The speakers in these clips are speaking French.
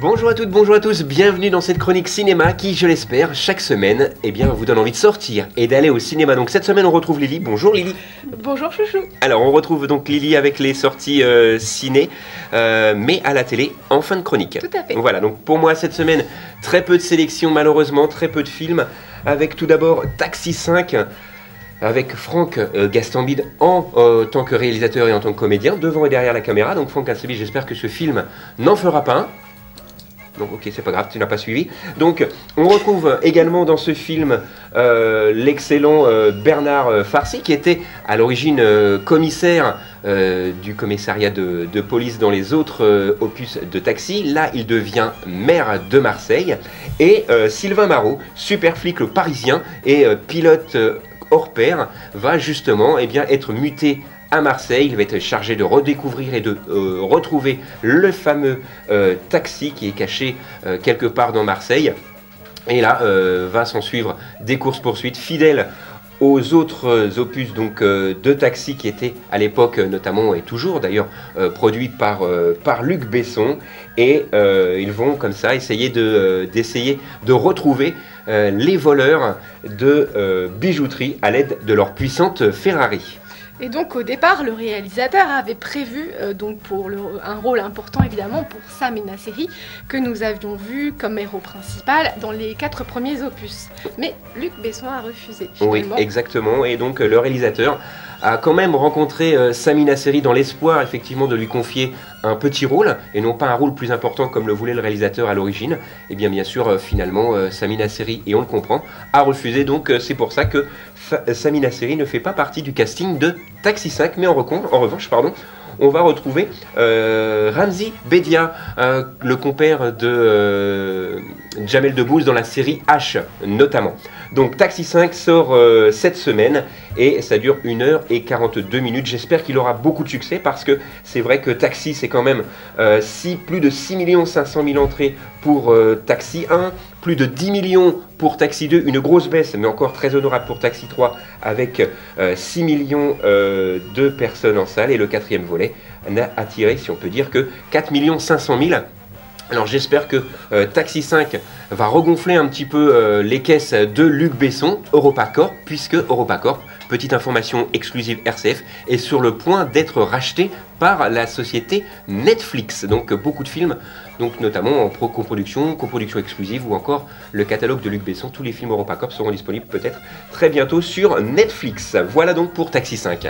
Bonjour à toutes, bonjour à tous, bienvenue dans cette chronique cinéma qui, je l'espère, chaque semaine, eh bien, vous donne envie de sortir et d'aller au cinéma. Donc cette semaine, on retrouve Lily. Bonjour Lily. Bonjour chouchou. Alors, on retrouve donc Lily avec les sorties euh, ciné, euh, mais à la télé en fin de chronique. Tout à fait. Voilà, donc pour moi, cette semaine, très peu de sélection, malheureusement, très peu de films. Avec tout d'abord Taxi 5 avec Franck euh, Gastambide en euh, tant que réalisateur et en tant que comédien, devant et derrière la caméra. Donc Franck Gastambide, j'espère que ce film n'en fera pas un. Donc ok, c'est pas grave, tu n'as pas suivi. Donc on retrouve également dans ce film euh, l'excellent euh, Bernard euh, Farcy, qui était à l'origine commissaire du commissariat de, police dans les autres opus de Taxi. Là, il devient maire de Marseille. Et Sylvain Marot, super flic parisien et pilote hors pair, va justement eh bien, être muté à Marseille. Il va être chargé de redécouvrir et de euh, retrouver le fameux euh, taxi qui est caché euh, quelque part dans Marseille. Et là, va s'en suivre des courses-poursuites fidèles aux autres opus donc de Taxi qui étaient à l'époque notamment et toujours d'ailleurs produits par, Luc Besson et ils vont comme ça essayer de d'essayer de retrouver les voleurs de bijouterie à l'aide de leur puissante Ferrari. Et donc au départ, le réalisateur avait prévu euh, donc pour un rôle important évidemment pour Sam et Nasseri que nous avions vu comme héros principal dans les quatre premiers opus. Mais Luc Besson a refusé Oui, finalement. exactement. Et donc le réalisateur a quand même rencontré euh, Samina Seri dans l'espoir effectivement de lui confier un petit rôle et non pas un rôle plus important comme le voulait le réalisateur à l'origine. Et bien bien sûr euh, finalement euh, Samina Seri, et on le comprend, a refusé. Donc euh, c'est pour ça que Fa- Samina Seri ne fait pas partie du casting de Taxi 5, mais en, en revanche, pardon, on va retrouver euh, Ramzi Bedia, euh, le compère de euh, Jamel Debbouze dans la série H notamment. Donc Taxi 5 sort euh, cette semaine et ça dure 1h42 minutes. J'espère qu'il aura beaucoup de succès parce que c'est vrai que Taxi c'est quand même euh, plus de 6 500 000 entrées pour euh, Taxi 1, plus de 10 millions pour Taxi 2, une grosse baisse mais encore très honorable pour Taxi 3 avec euh, 6 millions de personnes en salle et le quatrième volet n'a attiré si on peut dire que 4 500 000 alors j'espère que euh, Taxi 5 va regonfler un petit peu euh, les caisses de Luc Besson, EuropaCorp, puisque EuropaCorp, petite information exclusive RCF, est sur le point d'être racheté par la société Netflix. Donc beaucoup de films, donc notamment en pro coproduction, coproduction exclusive ou encore le catalogue de Luc Besson. Tous les films EuropaCorp seront disponibles peut-être très bientôt sur Netflix. Voilà donc pour Taxi 5.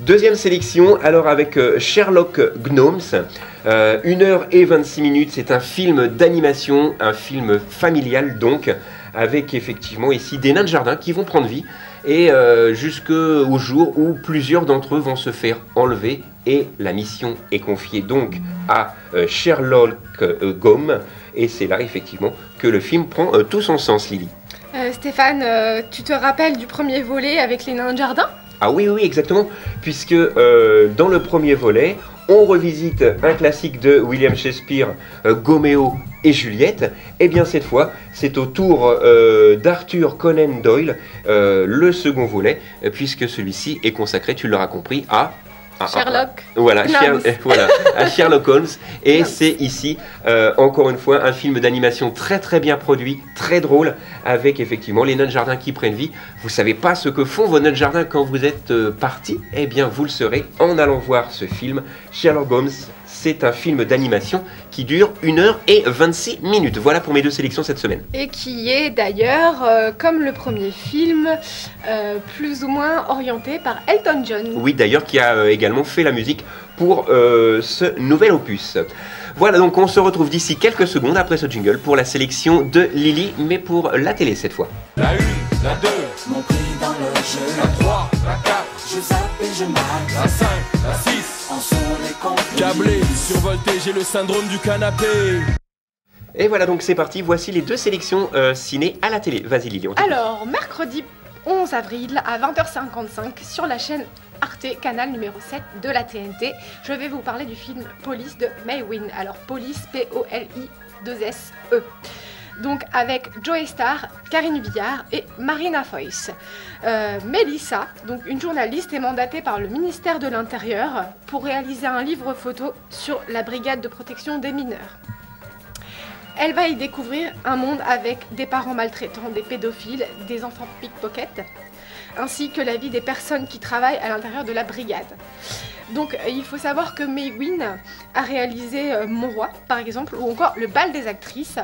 Deuxième sélection, alors avec euh, Sherlock Gnomes, euh, 1h26 minutes, c'est un film d'animation, un film familial donc, avec effectivement ici des nains de jardin qui vont prendre vie, et euh, jusqu'au jour où plusieurs d'entre eux vont se faire enlever, et la mission est confiée donc à euh, Sherlock euh, et c'est là effectivement que le film prend euh, tout son sens, Lily. Euh, Stéphane, euh, tu te rappelles du premier volet avec les nains de jardin? Ah oui, oui, exactement, puisque euh, dans le premier volet, on revisite un classique de William Shakespeare, euh, Goméo et Juliette. Et bien cette fois, c'est au tour euh, d'Arthur Conan Doyle, le second volet, puisque celui-ci est consacré, tu l'auras compris, à... à- à- Sherlock. voilà, Gnomes. Sher- euh, voilà, à Sherlock Holmes. Et c'est ici, euh, encore une fois, un film d'animation très très bien produit, très drôle, avec effectivement les nains de jardin qui prennent vie. Vous savez pas ce que font vos nains de jardin quand vous êtes euh, partis? Eh bien, vous le saurez en allant voir ce film, Sherlock Holmes. C'est un film d'animation qui dure 1h26 minutes. Voilà pour mes deux sélections cette semaine. Et qui est d'ailleurs, euh, comme le premier film, euh, plus ou moins orienté par Elton John. Oui, d'ailleurs, qui a euh, également fait la musique pour euh, ce nouvel opus. Voilà, donc on se retrouve d'ici quelques secondes après ce jingle pour la sélection de Lily, mais pour la télé cette fois. La 1, la 2, Mon prix dans le jeu, la 3, la 4, je zappe et je marque, la 5, la 6. En sont les conflits. Câblé, survolté, j'ai le syndrome du canapé. Et voilà, donc c'est parti, voici les deux sélections euh, ciné à la télé. Vas-y Lily, on. Alors, mercredi 11 avril à 20h55 sur la chaîne Arte, canal numéro 7 de la TNT, je vais vous parler du film Police de Maywin. Alors, Police, P-O-L-I-2-S-E. Donc avec Joey Star, Karine Villard et Marina Foïs. Euh, Mélissa, donc une journaliste, est mandatée par le ministère de l'Intérieur pour réaliser un livre photo sur la brigade de protection des mineurs. Elle va y découvrir un monde avec des parents maltraitants, des pédophiles, des enfants pickpockets, ainsi que la vie des personnes qui travaillent à l'intérieur de la brigade. Donc euh, il faut savoir que May Wynn a réalisé euh, Mon Roi, par exemple, ou encore Le Bal des actrices.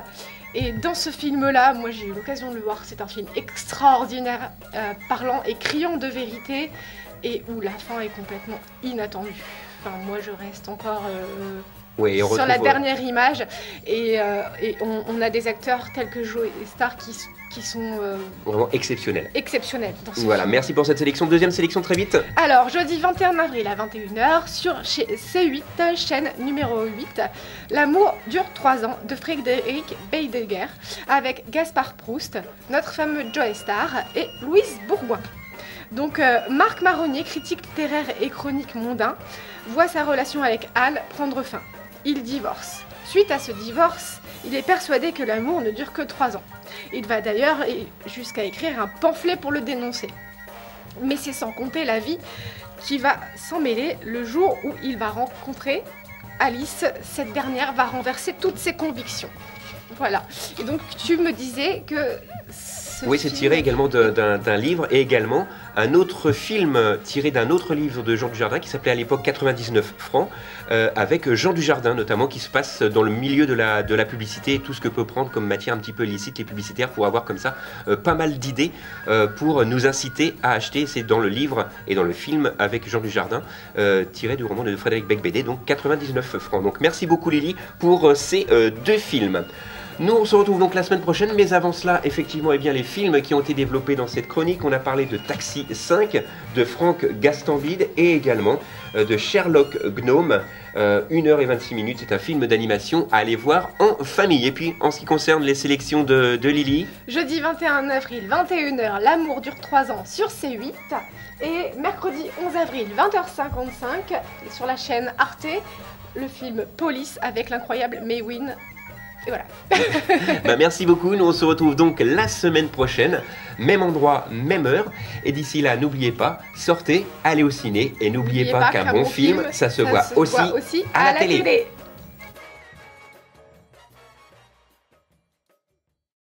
Et dans ce film-là, moi j'ai eu l'occasion de le voir, c'est un film extraordinaire, euh, parlant et criant de vérité, et où la fin est complètement inattendue. Enfin, moi je reste encore euh, Sur la euh, dernière image, et, euh, et on, on a des acteurs tels que Joe et Star qui, sont euh, Vraiment exceptionnel. exceptionnels dans ce Voilà, film. merci pour cette sélection. Deuxième sélection très vite. Alors, jeudi 21 avril à 21h sur chez C8, chaîne numéro 8, L'amour dure 3 ans de Frédéric Beidegger avec Gaspard Proust, notre fameux Joe Star et Louise Bourgoin. Donc, euh, Marc Marronnier, critique littéraire et chronique mondain, voit sa relation avec Al prendre fin. Il divorce. Suite à ce divorce, il est persuadé que l'amour ne dure que 3 ans. Il va d'ailleurs jusqu'à écrire un pamphlet pour le dénoncer. Mais c'est sans compter la vie qui va s'en mêler le jour où il va rencontrer Alice. Cette dernière va renverser toutes ses convictions. Voilà. Et donc tu me disais que... ce Oui, c'est tiré également d'un livre et également un autre film tiré d'un autre livre de Jean Dujardin qui s'appelait à l'époque 99 francs, euh, avec Jean Dujardin notamment, qui se passe dans le milieu de la, de la publicité et tout ce que peut prendre comme matière un petit peu illicite les publicitaires pour avoir comme ça euh, pas mal d'idées euh, pour nous inciter à acheter. C'est dans le livre et dans le film avec Jean Dujardin, tiré du roman de Frédéric Becbédé, donc 99 francs. Donc merci beaucoup Lily pour ces deux films. Nous, on se retrouve donc la semaine prochaine, mais avant cela, effectivement, eh bien, les films qui ont été développés dans cette chronique, on a parlé de Taxi 5, de Franck Gastambide et également euh, de Sherlock Gnome. Euh, 1h26 minutes, c'est un film d'animation à aller voir en famille. Et puis, en ce qui concerne les sélections de, de Lily, Jeudi 21 avril, 21h, L'amour dure 3 ans sur C8. Et mercredi 11 avril, 20h55, sur la chaîne Arte, le film Police avec l'incroyable Maywin. Et voilà. bah, merci beaucoup. Nous, on se retrouve donc la semaine prochaine, même endroit, même heure. Et d'ici là, n'oubliez pas, sortez, allez au ciné et n'oubliez pas qu'un bon film, ça se voit aussi aussi à la télé.